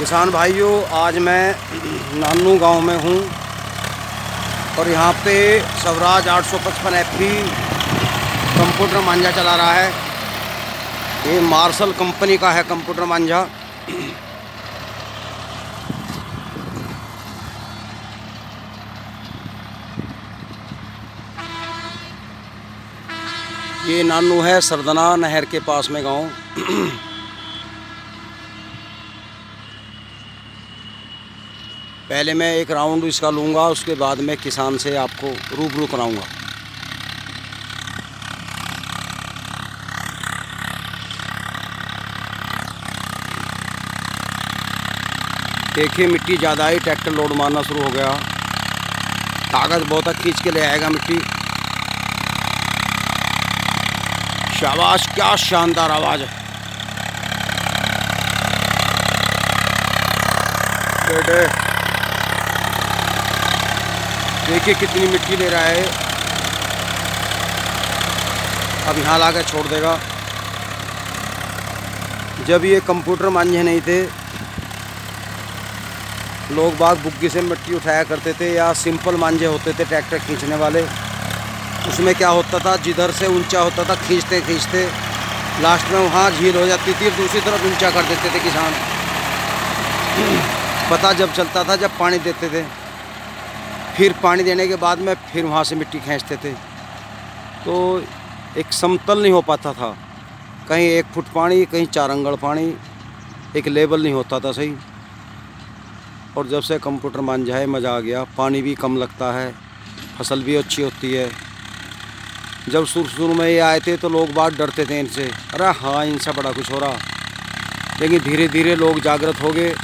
किसान भाइयों, आज मैं नानू गाँव में हूँ और यहाँ पे स्वराज 855 सौ पचपन एफ़ कंप्यूटर मांझा चला रहा है। ये मार्शल कंपनी का है कंप्यूटर मांझा। ये नानू है सरदना नहर के पास में गाँव। पहले मैं एक राउंड इसका लूँगा, उसके बाद में किसान से आपको रूबरू कराऊँगा। देखिए, मिट्टी ज़्यादा ही ट्रैक्टर लोड मारना शुरू हो गया। कागज़ बहुत खींच के ले आएगा मिट्टी। शाबाश, क्या शानदार आवाज़ है। बेटे देखिए कितनी मिट्टी ले रहा है। अब यहाँ ला कर छोड़ देगा। जब ये कंप्यूटर मांझे नहीं थे, लोग बाग बुग्गी से मिट्टी उठाया करते थे या सिंपल मांझे होते थे ट्रैक्टर खींचने वाले। उसमें क्या होता था? जिधर से ऊँचा होता था, खींचते खींचते। लास्ट में वहाँ झील हो जाती थी, दूसरी तरफ़ ऊँचा कर देते थे किसान। पता जब चलता था, जब पानी देते थे। फिर पानी देने के बाद में फिर वहाँ से मिट्टी खींचते थे। तो एक समतल नहीं हो पाता था। कहीं एक फुट पानी, कहीं चार अंगड़ पानी, एक लेवल नहीं होता था सही। और जब से कंप्यूटर मान जाए, मज़ा आ गया। पानी भी कम लगता है, फ़सल भी अच्छी होती है। जब शुरू शुरू में ये आए थे तो लोग बात डरते थे इनसे। अरे हाँ इनसे बड़ा कुछ हो रहा। लेकिन धीरे धीरे लोग जागृत हो गए।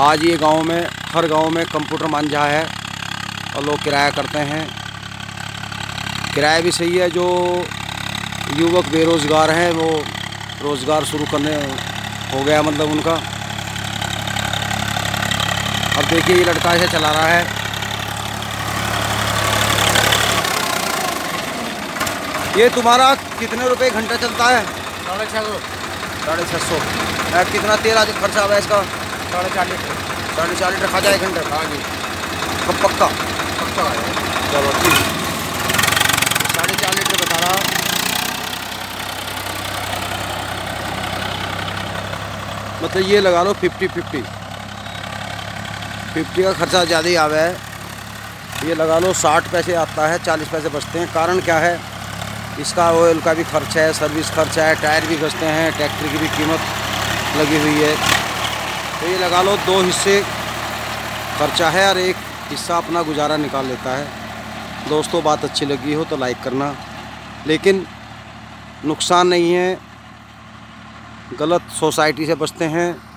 आज ये गाँव में हर गाँव में कंप्यूटर मांझा है और लोग किराया करते हैं। किराया भी सही है जो युवक बेरोज़गार हैं वो रोज़गार शुरू करने हो गया मतलब उनका। अब देखिए ये लड़का ऐसे चला रहा है। ये तुम्हारा कितने रुपए घंटा चलता है? साढ़े छः सौ। साढ़े छः सौ। कितना तेल आज खर्चा हुआ है इसका? साढ़े चार लीटर। साढ़े चार लीटर खा जाए घंटे हाँ जी। कब पक्का। पक्का है। चलो ठीक। साढ़े चार लीटर बता रहा मतलब ये लगा लो फिफ्टी फिफ्टी फिफ्टी का खर्चा ज़्यादा ही आवा। है ये लगा लो साठ पैसे आता है चालीस पैसे बचते हैं। कारण क्या है? इसका ऑयल का भी खर्च है सर्विस खर्चा है टायर भी बचते हैं ट्रैक्टर की भी कीमत लगी हुई है। तो ये लगा लो, दो हिस्से खर्चा है और एक हिस्सा अपना गुजारा निकाल लेता है। दोस्तों, बात अच्छी लगी हो तो लाइक करना। लेकिन नुकसान नहीं है। गलत सोसाइटी से बचते हैं।